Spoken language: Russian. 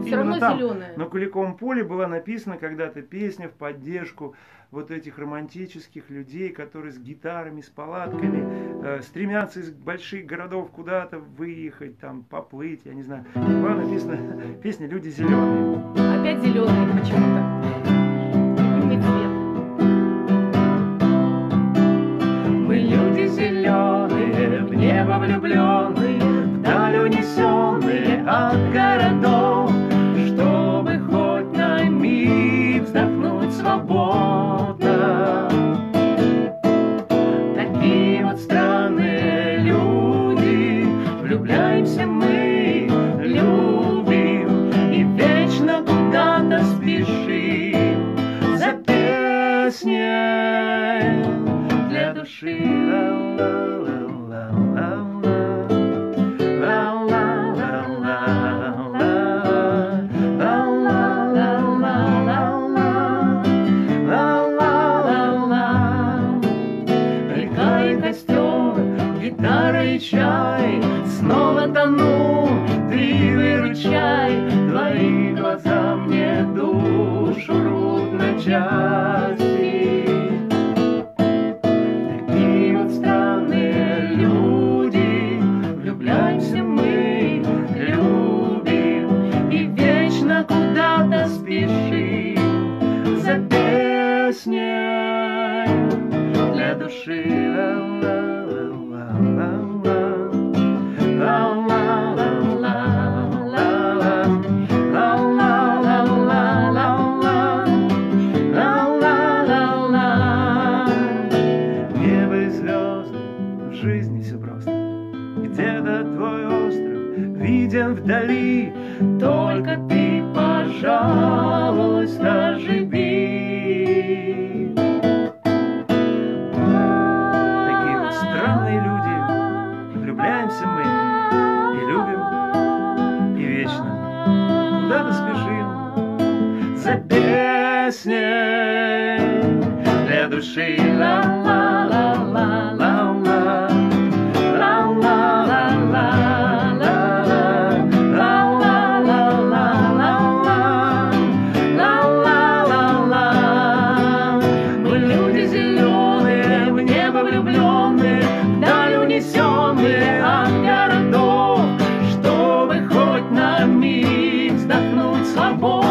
вот Все равно именно там, зеленое. на Куликовом поле была написана когда-то песня в поддержку вот этих романтических людей, которые с гитарами, с палатками э, стремятся из больших городов куда-то выехать, там, поплыть, я не знаю. Была написана песня «Люди зеленые». Опять зеленые почему-то. Влюбляемся мы, любим и вечно куда-то спешим за песней для души. Река снова тону, ты выручай, твои глаза мне душу рвут на части. Такие вот странные люди, влюбляемся мы, любим и вечно куда-то спешим за песней для души. Небо жизни все просто. Где-то твой остров виден вдали, только ты, пожалуйста, живи. Такие вот странные люди, влюбляемся мы и любим, и вечно куда-то спешим за песней для души. Ла-ла-ла-ла-ла-ла. Городов,